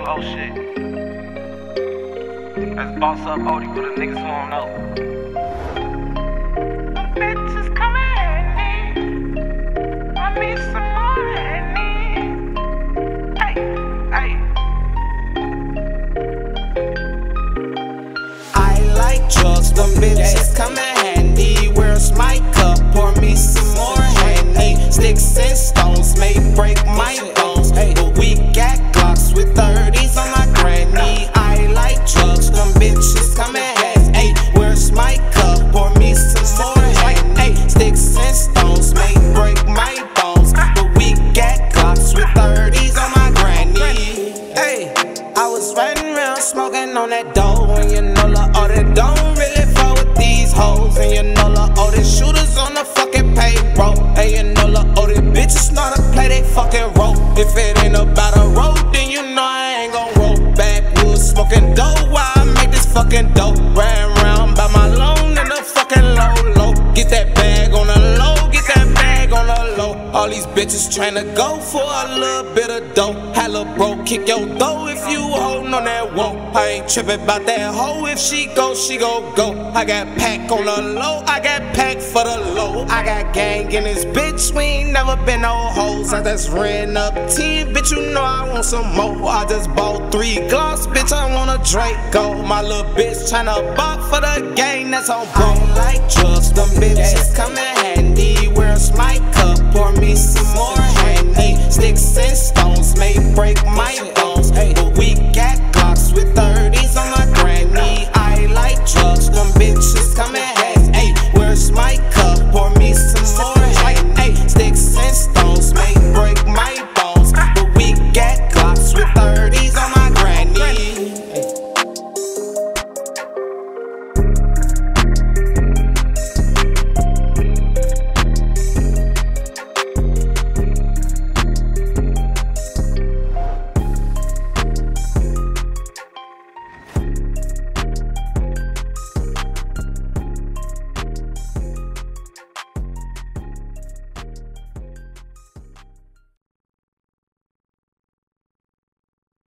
same old oh, shit. Let's Bossupodee for the niggas who don't know. I like drugs, them bitches come in handy. Where's my cup? Pour me some more handy. Sticks and stones. On that dough, and you know, oh, that don't really fuck with these hoes, and you know, oh, the shooters on the fucking payroll, and you know, oh, the bitches know to play they fucking role. If it All these bitches tryna go for a little bit of dope. Hella bro, kick your dough if you holdin' on that whoa. I ain't trippin' about that hoe. If she go, she go go. I got pack on the low, I got pack for the low. I got gang in this bitch, we ain't never been no hoes. I just ran up 10, bitch, you know I want some more. I just bought three gloss, bitch, I want a Draco. My little bitch tryna buck for the gang, that's on bro. I like drugs, them bitches come in handy. Where's my cup?